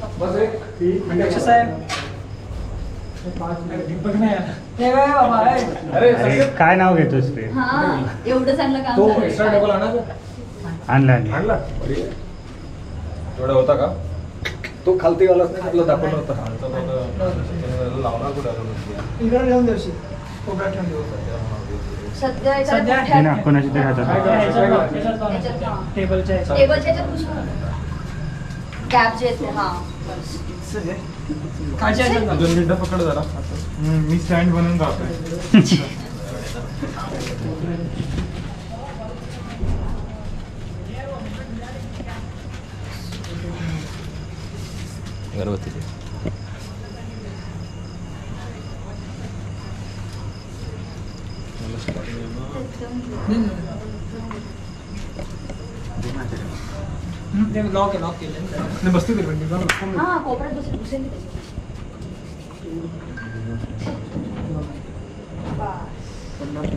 अध्यक्ष साहेब काय नाव घेतोस ते हा एवढं चांगलं काम तो झालं. एक्स्ट्रा टेबल आणा आणला आणला. आणला. एवढा होता का? तो खालती वालाच नाही आपला दाखवला होता. लावणार कुठे इकडे ठेवून देऊ सध्या एखाद्या सध्या- मोठ्या- हे ना कोणाची तरी हातात. टेबलच्या. दोन मिनिटं पकड जरा. मी स्टँड बनवून जातोय. गर्भवतीचे हम्म, ते लॉक आहे लॉक केलं नाही बसते ते पण. हा कोपऱ्यात बसेल घुसेल मी त्याच्यात. बस.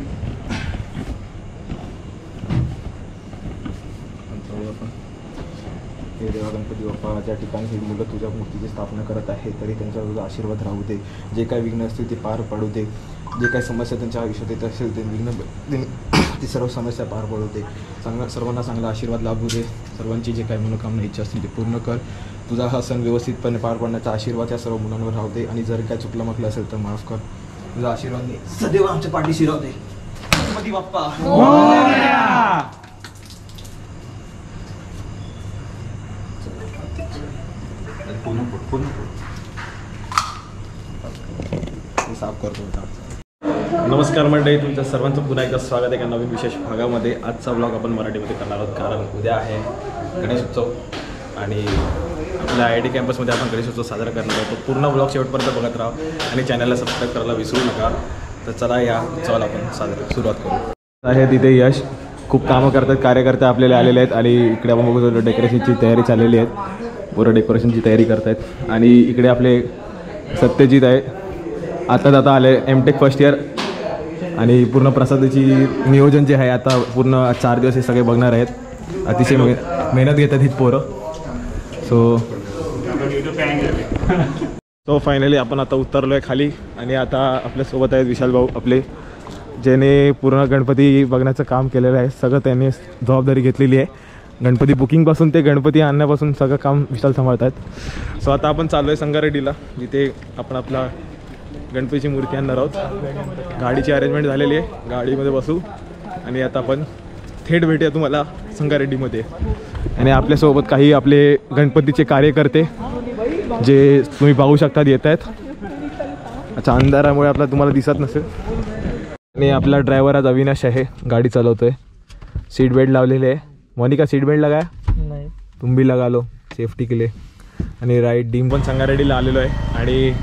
हे देवा गणपती बाप्पा ज्या ठिकाणी ही मुलं तुझ्या मूर्तीची स्थापना करत आहे तरी त्यांच्यावर तुझा आशीर्वाद राहू दे जे काही विघ्न असतील ते पार पडू दे जे काही समस्या त्यांच्या आयुष्यात येत असेल ते विघ्न ती सर्व समस्या पार पडू दे चांगला सर्वांना चांगला आशीर्वाद लाभू दे सर्वांची जे काही मनोकामना इच्छा असतील ते पूर्ण कर. तुझा हा सण व्यवस्थितपणे पार पडण्याचा आशीर्वाद या सर्व मुलांवर राहू दे आणि जर काय चुकलं म्हटलं असेल तर माफ कर. तुझा आशीर्वाद नाही सदैव आमच्या पाठीशी राहू दे. गणपती बाप्पा. पूर्ण पूर्ण साफ करतो. नमस्कार मंडळी तुमच्या सर्वांचं पुन्हा एकदा स्वागत आहे एका नवीन विशेष भागामध्ये. आजचा ब्लॉग आपण मराठीमध्ये करणार आहोत कारण उद्या आहे गणेश उत्सव. आणि आपल्या आय टी कॅम्पसमध्ये आपण गणेश उत्सव साजरा करणार आहोत. तो पूर्ण ब्लॉग शेवटपर्यंत बघत राहा आणि चॅनलला सबस्क्राईब करायला विसरू नका. तर चला या उत्सवाला आपण साजरा सुरुवात करू. आहे तिथे यश. खूप कामं करतात कार्यकर्ते आपल्याला आलेले आहेत आणि इकडे आपण बघू डेकोरेशनची तयारी चाललेली आहे. पूर्ण डेकोरेशनची तयारी करतायत. आणि इकडे आपले सत्यजित आहे. आता आता आले एम टेक फर्स्ट इयर आणि पूर्ण प्रसादाची नियोजन जे आहे आता पूर्ण चार दिवस हे सगळे बघणार आहेत. अतिशय मेहनत घेतात ही पोरं. सो सो फायनली आपण आता उतरलो आहे खाली आणि आता आपल्यासोबत आहेत विशाल भाऊ आपले ज्याने पूर्ण गणपती बघण्याचं काम केलेलं आहे. सगळं त्यांनी जबाबदारी घेतलेली आहे. गणपती बुकिंगपासून ते गणपती आणण्यापासून सगळं काम विशाल सांभाळत आहेत सो आता आपण चाललो आहे संगारेड्डीला जिथे आपण आपला गणपतीची मूर्ती आणणार आहोत. गाडीची अरेंजमेंट झालेली आहे. गाडीमध्ये बसू. आणि आता आपण थेट भेटूया तुम्हाला संगारेड्डीमध्ये. आणि आपल्यासोबत काही आपले गणपतीचे कार्यकर्ते जे तुम्ही पाहू शकतात येत आहेत. अच्छा अंधारामुळे आपला तुम्हाला दिसत नसेल. आणि आपला ड्रायव्हर आज अविनाश आहे. गाडी चालवतोय. सीट बेल्ट लावलेली आहे. मोनिका सीट बेल्ट लगाय? नाही. तुम भी लगा लो सेफ्टी के लिए. आणि राईट डीम पण संगारेड्डीला आलेलो आहे. आणि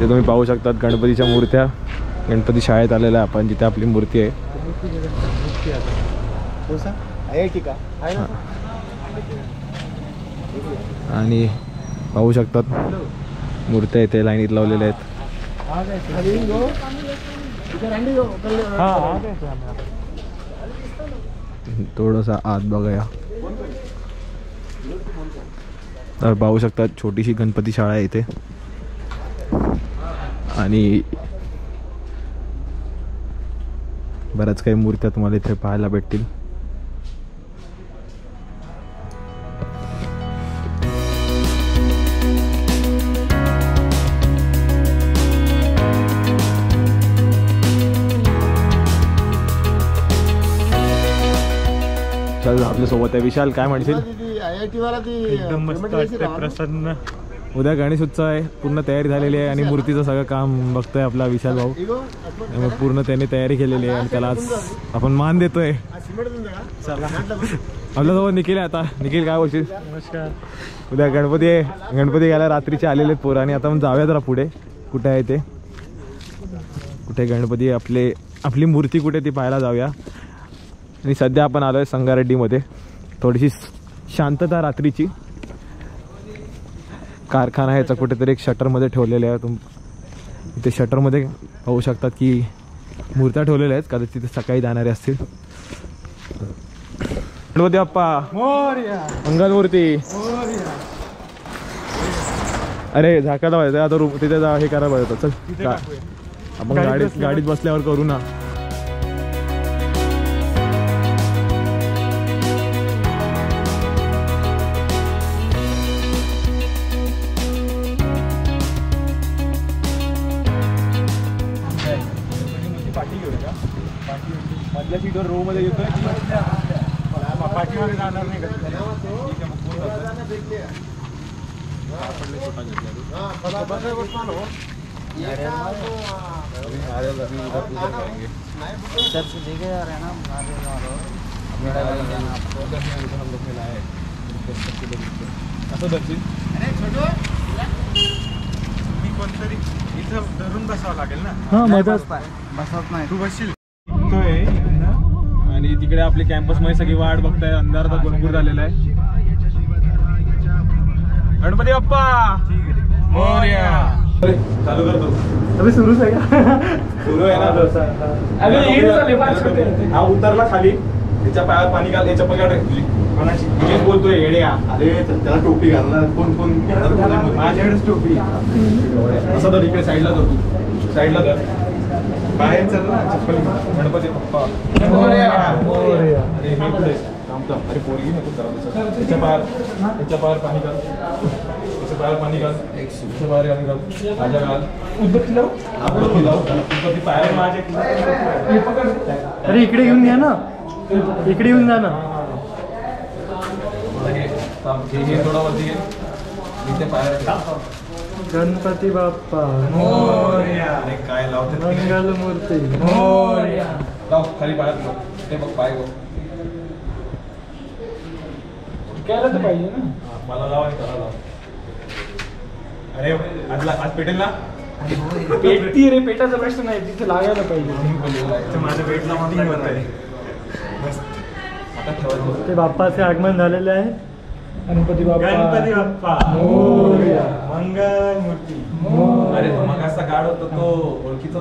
ते तुम्ही पाहू शकतात गणपतीच्या मूर्त्या. गणपती शाळेत आलेल्या आहे आपण जिथे आपली मूर्ती आहे. आणि पाहू शकतात मूर्त्या इथे लाईनीत लावलेल्या आहेत. थोडंसं आत बघूया. तर पाहू शकतात छोटीशी गणपती शाळा आहे इथे. आणि बऱ्याच काही मूर्त्या तुम्हाला इथे पाहायला भेटतील. चल आपल्यासोबत आहे. विशाल काय म्हणशील? एकदम मस्त वाटतंय प्रसन्न. उद्या गणेश उत्सव आहे. पूर्ण तयारी झालेली आहे आणि मूर्तीचं सगळं काम बघतोय आपला विशाल भाऊ. त्यामुळे पूर्ण त्याने तयारी केलेली आहे आणि त्याला आज आपण मान देतोय. आपल्यासोबत निखिल आहे आता. निखिल काय बोलशील? नमस्कार. उद्या गणपती आहे. गणपती घ्यायला रात्रीचे आलेले आहेत पोरं आणि आता मग जाऊया जरा पुढे. कुठे आहे ते? कुठे गणपती आपले आपली मूर्ती कुठे ती पाहायला जाऊया. आणि सध्या आपण आलो आहे संगारेड्डीमध्ये. थोडीशी शांतता रात्रीची. कारखाना ह्याचा कुठेतरी एक शटरमध्ये ठेवलेले आहे. तुम इथे शटरमध्ये पाहू शकतात की मूर्त्या ठेवलेल्या आहेत. कदाचित तिथे सकाळी जाणारे असतील. गणपती बाप्पा. मंगलमूर्ती. अरे झाकायला पाहिजे. आता रूम तिथे जा हे करायला पाहिजे. होतं. चल आपण गाडीत गाडीत बसल्यावर करू ना. पाठीमागे जाणार नाही मी कोणतरी इथं धरून बसावं लागेल ना हा मदत बसत नाही तू बसशील आणि तिकडे आपली कॅम्पसमध्ये सगळी वाट बघताय अंधार तर भरपूर झालेला आहे. गणपती बाप्पा! चालू करतो. अभि सुरूच आहे का? सुरू आहे ना. हा उतरला. खाली. त्याच्या पायात पाणी घाल याच्या पगार बोलतोय येडे. अरे त्याला टोपी घालणार. कोण कोण माझ्याकडेच टोपी. असं तर इकडे साईडला कर तू साईडला कर बाहेर चल ना चप्पल घे. गणपती बाप्पा मोरया. अरे हे पुढे थांब थांब. अरे पोरगी नको. त्याच्या बाहेर त्याच्या बाहेर पाणी घाल त्याच्या बाहेर पाणी घाल त्याच्या बाहेर पाणी घाल माझ्या घाल उदबत्ती लावू? उदबत्ती लाव. उदबत्ती पायावर माझ्या. अरे इकडे येऊन घ्या ना इकडे येऊन जा ना. थांब. घे, थोडा वरती घे इथे पायावर. गणपती बाप्पा अरे काय लावते मंगल मूर्ती लाव खाली पायात लाव. ते बघ पाय बघ. केलं तर पाहिजे ना. मला लाव आणि त्याला लाव. अरे आज ला- आज पेटेल ना? पेटती रे. पेटाचा प्रश्न नाही तिथे लागायला पाहिजे. माझ्या होत आहे. आता ठेवायचं. ते बाप्पाचे आगमन झालेले आहे. गणपती बाप्पा. गणपती बाप्पा. मोरया. मंगल मूर्ती अरे तो मग असा गाड होता तो ओळखीचा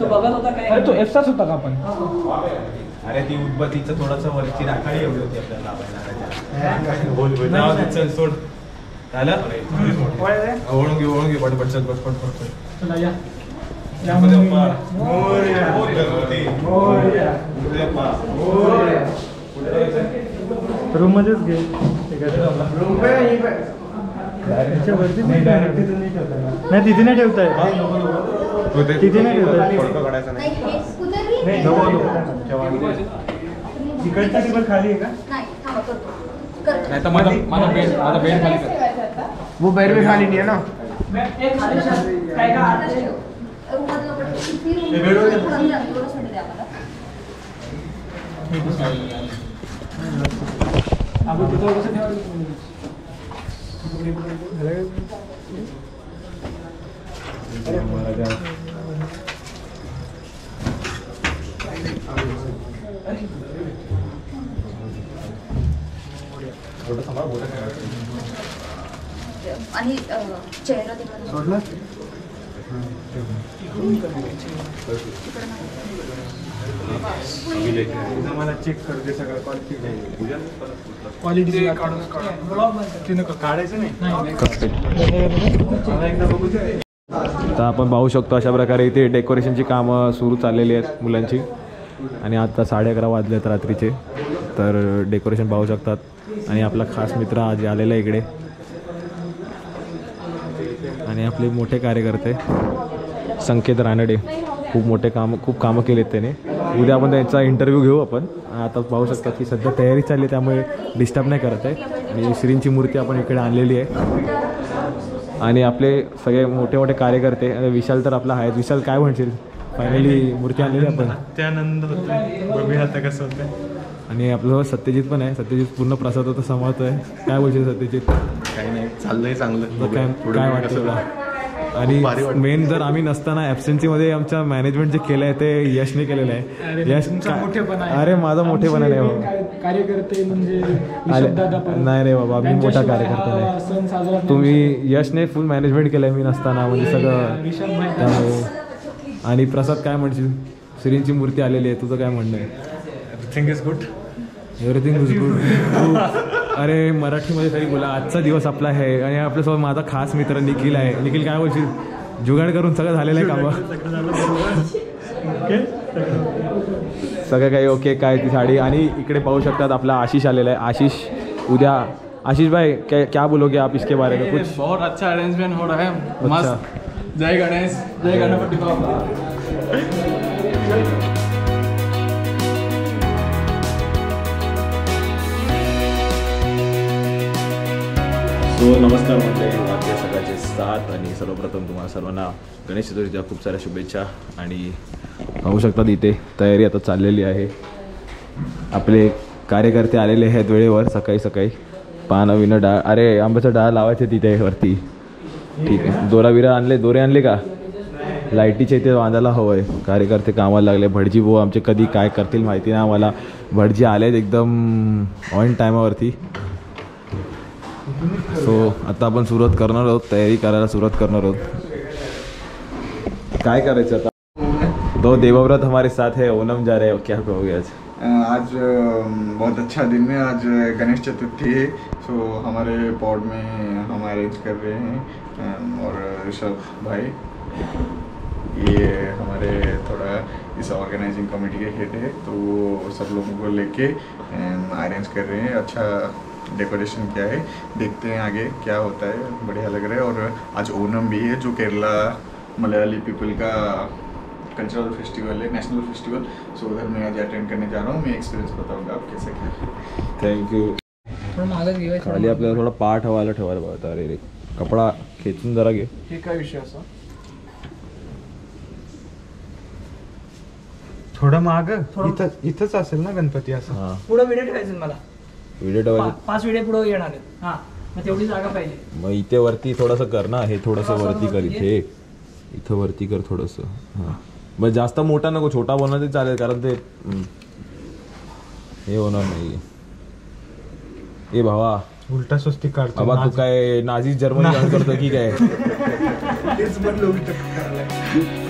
तो बघत होता काय? अरे तो होता का आपण? अरे ती उदबत्तीचं थोडस वरची राखाडी एवढी होती आपल्याला लावायला. बोल बोल. जाऊ दे, चल सोड. झालं? ओळून घे ओळून घे. पटपट चल पट पट पट पट. चला या. गणपती बाप्पा. मोरया. मंगलमूर्ती. मोरया. गणपती बाप्पा. रूम मध्येच घे. याच्यावरती नाही नाही तिथे नाही ठेवताय. तू ते- तिथे नाही ठेवताय. फडकं काढायचं नाही. नाही हेच कुदरली? नाही, नको, नको. तिकडचा टेबल खाली आहे का? नाही थांबा करतो. करतो नाही तर माझा माझा बेड माझा बेड खाली कर. वो बैर में खाली नहीं है ना? रूममधलं आणि चेहरा तिकडे सोडलं? मला चेक करू दे सगळं क्वालिटी क्वालिटी काढायचं नाही. नाही मला एकदा बघू दे तर आपण पाहू शकतो अशा प्रकारे इथे डेकोरेशनची कामं सुरू चाललेली आहेत मुलांची. आणि आता साडे अकरा वाजले आहेत रात्रीचे. तर डेकोरेशन पाहू शकतात. आणि आपला खास मित्र आज आलेला आहे इकडे. आणि आपले मोठे कार्यकर्ते. संकेत रानडे. खूप मोठे काम खूप कामं केलेत त्याने. उद्या आपण त्यांचा इंटरव्ह्यू घेऊ आपण. आता पाहू शकता की सध्या तयारी चालली आहे त्यामुळे डिस्टर्ब नाही करत आहे. आणि श्रींची मूर्ती आपण इकडे आणलेली आहे. आणि आपले सगळे मोठे मोठे कार्यकर्ते आणि विशाल तर आपला आहे विशाल काय म्हणशील? फायनली मूर्ती आणलेली आपण. त्यानंद बघूया आता कसं होतंय. आणि आपलं सत्यजित पण आहे. सत्यजित पूर्ण प्रसाद होता सांभाळतोय. काय बोलशील सत्यजित? काही नाही. चाललंय चांगलं. काय काय वाटतं आणि मेन जर आम्ही नसताना absentee मध्ये आमच्या मॅनेजमेंट जे केलं आहे ते यशने केलेलं आहे. यश आहे. अरे माझा मोठेपणा नाही बाबा. कार्यकर्ते म्हणजे. नाही रे बाबा, मी मोठा कार्यकर्ता हा नाही. तुम्ही यशने फुल मॅनेजमेंट केलंय मी नसताना म्हणजे सगळं. त्यामुळे. आणि प्रसाद काय म्हणशील? श्रींची मूर्ती आलेली आहे तुझं काय म्हणणं आहे? Everything is good everything is good अरे मराठीमध्ये तरी बोला. आजचा दिवस आपला आहे. आणि आपल्यासोबत माझा खास मित्र निखिल आहे. निखिल काय बोलशील? जुगाड करून सगळं झालेलं आहे कामं. सगळं काही ओके काय ती साडी. आणि इकडे पाहू शकतात आपला आशिष आलेला आहे. आशिष उद्या. आशीष भाई क्या क्या बोलोगे आप इसके बारे में कुछ? बहुत अच्छा अरेंजमेंट हो रहा है। मस्त. जय गणेश. जय गणपति बाबा सो नमस्कार मंडळी वाजले सकाळचे सात आणि सर्वप्रथम तुम्हाला सर्वांना गणेश चतुर्थीच्या खूप साऱ्या शुभेच्छा आणि पाहू शकतात इथे तयारी आता चाललेली आहे. आपले कार्यकर्ते आलेले आहेत वेळेवर सकाळी सकाळी. पानं विनं डाळ अरे आंब्याचं डाळ लावायचे तिथे वरती. ठीक आहे. दोराविरा आणले दोरे आणले का? लाईटीच्या इथे बांधायला हवं आहे कार्यकर्ते कामाला लागले. भटजी भाऊ आमचे कधी काय करतील माहिती नाही आम्हाला. भटजी आले आहेत एकदम ऑन टायमावरती सो आता आपण सुरुवात करणार आहोत, तयारी करायला सुरुवात करणार आहोत. काय करायचं दो देवव्रत हमारे साथ है, ओनम जा रहे हो, क्या कहोगे आज? आज बहुत अच्छा दिन है, आज गणेश चतुर्थी है सो हमारे पॉड में हम अरेंज कर रहे हैं और ऋषभ भाई, ये हमारे थोड़ा इस ऑर्गेनाइजिंग कमेटी के हेड है तो वो सब लोगों को लेके अरेंज कर रहे हैं अच्छा डेकोरेशन किया है। देखते हैं आगे क्या होता है। बढ़िया लग रहा है और आज ओनम भी है जो केरला मलयाली पीपल का कल्चरल फेस्टिवल है नेशनल फेस्टिवल सो उधर मैं आज अटेंड करने जा रहा हूँ। मैं एक्सपीरियंस बताऊँगा आप कैसे क्या। मागच घेऊया खाली आपल्याला थोडा पाठ हवायला ठेवायला पाहता अरे रे कपडा खेचून जरा घे हे काय विषय असा थोडं माग इथं इथंच असेल ना गणपती असं पुढं व्हिडिओ ठेवायचे मला व्हिडिओ पा- पाच व्हिडिओ पुढे येणार आहेत. हा मग तेवढी जागा पाहिजे. मग इथे वरती थोडंसं कर ना हे थोडंसं वरती कर इथे. इथं वरती कर थोडंसं. हां. मग जास्त मोठा नको छोटा बोलणार तरी चालेल कारण ते हम्म, हे होणार नाही ए भावा. उलटा स्वस्तिक काढतो बाबा तू. काय नाझी जर्मनी करतो की काय?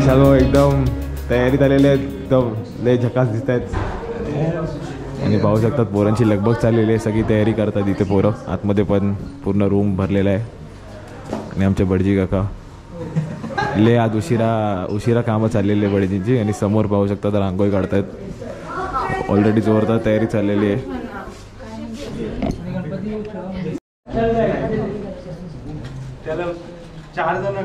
विशाल सर्व एकदम तयारीत आलेले आहेत. एकदम लय झकास दिसत आहेत. आणि पाहू शकतात पोरांची लगबग चाललेली आहे. सगळी तयारी करतात इथे पोरं. आतमध्ये पण पूर्ण रूम भरलेला आहे. आणि आमचे बडजी काका. ले आज उशिरा उशिरा कामं चाललेली आहे बडजींची. आणि समोर पाहू शकतात रांगोळी काढतायत. ऑलरेडी जोरदार तयारी चाललेली आहे. त्याला चार जण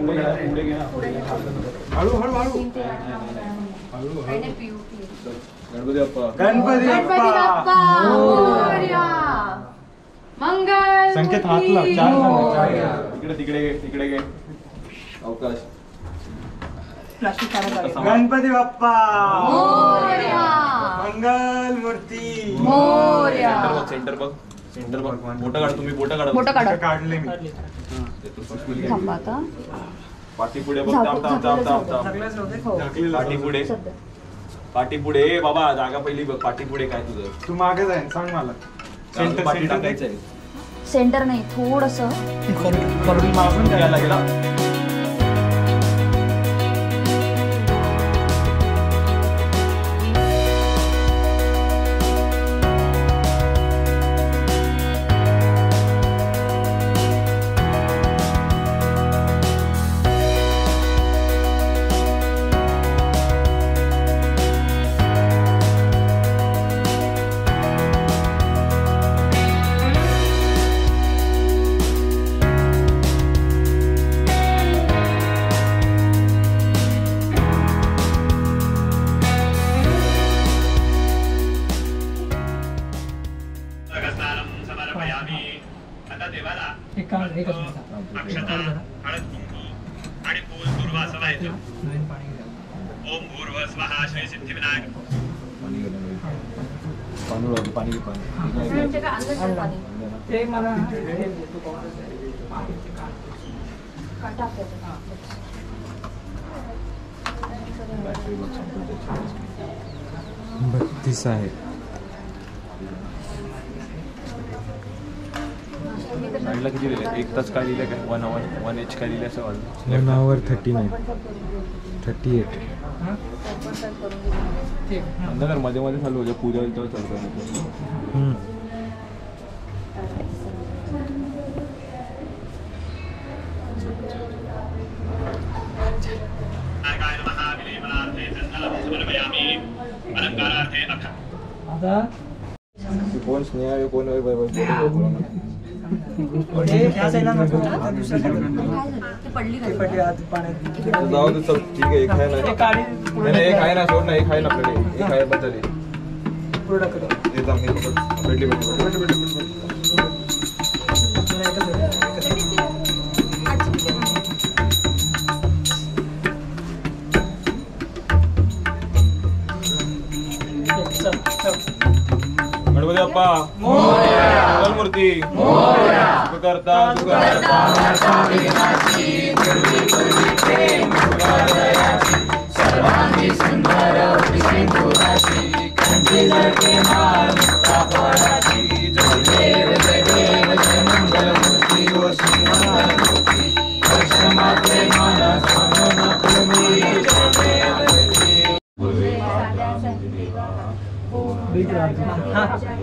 हळू हळू हळू. गणपती बाप्पा। गणपती गणपती बाप्पा! बाप्पा! मोरया. मंगल संकेत हात लाव चार जण जण. तिकडे तिकडे घे तिकडे घे. अवकाश. गणपती बाप्पा! मोरया. मंगल मूर्ती! मोरया. सेंटर बघ. सेंटर बघ मोठं काढ तुम्ही मोठं काढा. मोठं काढा. काढले मी. काढली. थांबा आता. पाठी पुढे बघ थांब थांब थांब थांब थांब. सगळ्याच नव्हते? हो. पाठी पुढे पाठी पुढे ए बाबा जागा पहिली बघ पाठी पुढे काय तुझं? तू मागे जाईन सांग मला. सेंटर पाठी सेंटर टाकायचं आहे. सेंटर नाही थोडस. कॉर्नर- कॉर्नर मागून काय गेला. गेला नवीन पाणी घ्या. ओम भूर्भुवस्वः श्री सिद्धिविनायक पाणी लावतो, पाणी घे, पाणी म्हणजे काय अंदाज नाही पाणी. ते मला हे देतो साईडला किती दिले एक तास काय दिलं काय वन आवर वन एच काय दिलं असं one hour thirty nine thirty eight. अंदाजमध्ये मध्ये चालू होतं. पूजा होईल तेव्हा चालू करायचं. कोण स्नेहा आहे, कोण आहे, जाऊ दे सब ठीक आहे एक आहे ना नाही एक आहे ना सोड ना एक आहे ना आपल्याकडे एक आहे बदल पुढे भेटली भेटली गणपती बाप्पा मंगलमूर्ती सुख करता सुख करता हा,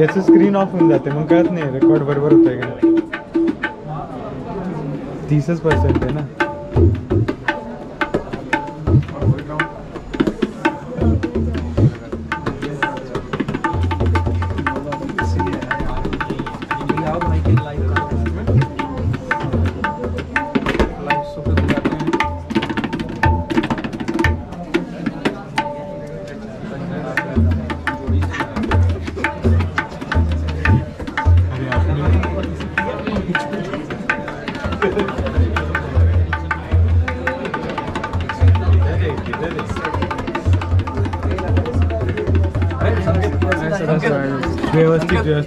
याचं स्क्रीन ऑफ होऊन जाते मग कळत नाही रेकॉर्ड बरोबर होतंय का तीसच पर्सेंट आहे ना.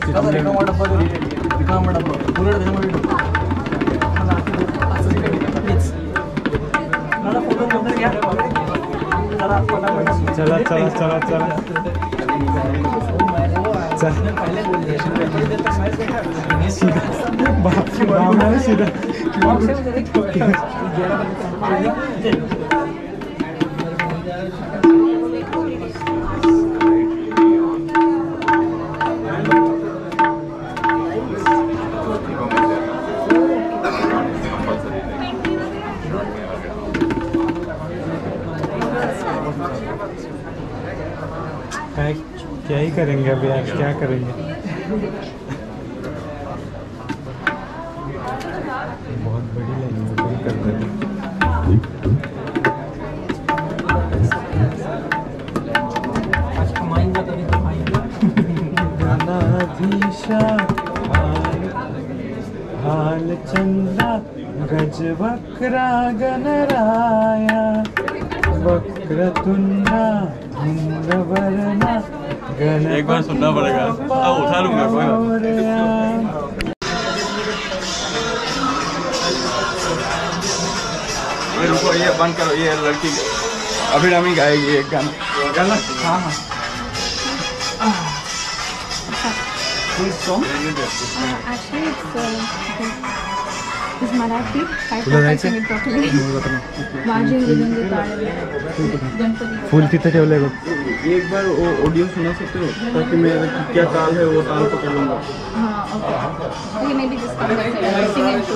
Gracias. जाएँगे अभी आज क्या करेंगे? बहुत बड़ी लाइन ओपन कर दे। हाल चंद्रा गज वक्रा गणराया वक्रतुंडा हिंद वरना एक बार सुनना पड़ेगा। अब उठा लूँगा कोई बात ये रुको ये बंद करो ये लड़की अभी नमी गाएगी एक गाना। गाना? हाँ हाँ।, हाँ, हाँ। फूल फुल ठेवलंय बघ एक बार वो ऑडियो सुना सकते हो? ताकि मैं क्या ताल है वो ताल पकड़ लूँगा। हाँ ओके ये may be this sing and show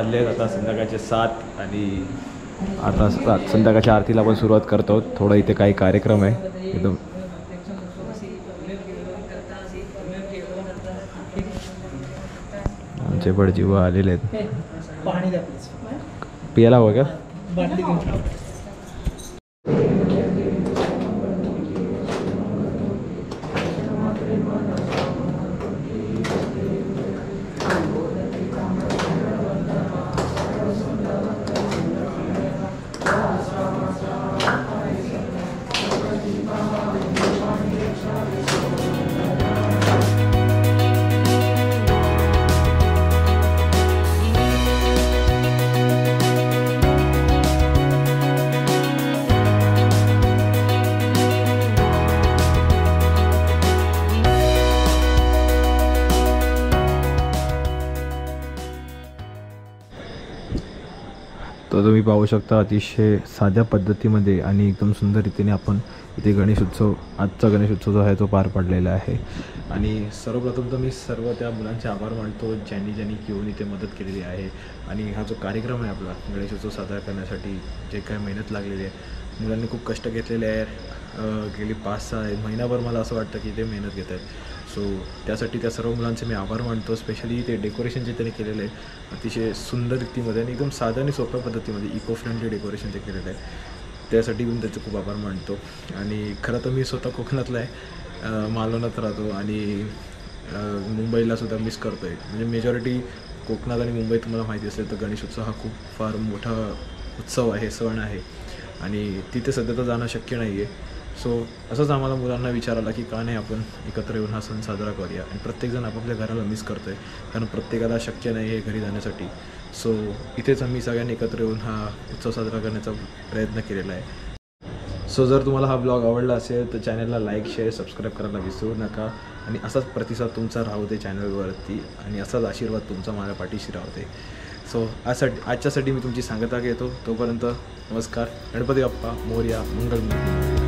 वाजले आता संध्याकाळचे सात आणि आता स- संध्याकाळच्या आरतीला आपण सुरुवात करतो. थोडं इथे काही कार्यक्रम आहे. एकदम. आमचे बडजीव आलेले आहेत. पियाला हवं का? पाहू शकता अतिशय साध्या पद्धतीमध्ये आणि एकदम सुंदर रीतीने आपण इथे गणेश उत्सव आजचा गणेश उत्सव जो आहे तो पार पडलेला आहे. आणि सर्वप्रथम तर मी सर्व त्या मुलांचे आभार मानतो ज्यांनी ज्यांनी घेऊन इथे मदत केलेली आहे. आणि हा जो कार्यक्रम आहे आपला गणेश उत्सव साजरा करण्यासाठी जे काय मेहनत लागलेली आहे मुलांनी खूप कष्ट घेतलेले आहे गेली पाच सहा महिनाभर मला असं वाटतं की ते मेहनत घेत आहेत. सो त्यासाठी त्या सर्व मुलांचे मी आभार मानतो. स्पेशली ते डेकोरेशन जे त्यांनी केलेलं आहे अतिशय सुंदर रीतीमध्ये आणि एकदम साध्या आणि सोप्या पद्धतीमध्ये इको फ्रेंडली डेकोरेशन जे केलेलं आहे त्यासाठी मी त्याचे खूप आभार मानतो. आणि खरं तर मी स्वतः कोकणातला आहे मालवणात राहतो आणि मुंबईला सुद्धा मिस करतो आहे म्हणजे मेजॉरिटी कोकणात आणि मुंबईत तुम्हाला माहिती असेल तर गणेश उत्सव हा खूप फार मोठा उत्सव आहे सण आहे. आणि तिथे सध्या तर जाणं शक्य नाही आहे सो असंच आम्हाला मुलांना विचार आला की का नाही आपण एकत्र येऊन हा सण साजरा करूया. आणि प्रत्येकजण आपापल्या घराला मिस करतो आहे कारण प्रत्येकाला शक्य नाही आहे घरी जाण्यासाठी. सो इथेच आम्ही सगळ्यांनी एकत्र येऊन हा उत्सव साजरा करण्याचा प्रयत्न केलेला आहे. सो जर तुम्हाला हा ब्लॉग आवडला असेल तर चॅनलला लाईक शेअर सबस्क्राईब करायला विसरू नका. आणि असाच प्रतिसाद तुमचा राहू दे चॅनलवरती आणि असाच आशीर्वाद तुमचा माझ्या पाठीशी राहू दे. सो आजसाठी आजच्यासाठी मी तुमची सांगता घेतो. तोपर्यंत नमस्कार. गणपती बाप्पा मोर्या मंगलमूर्ती.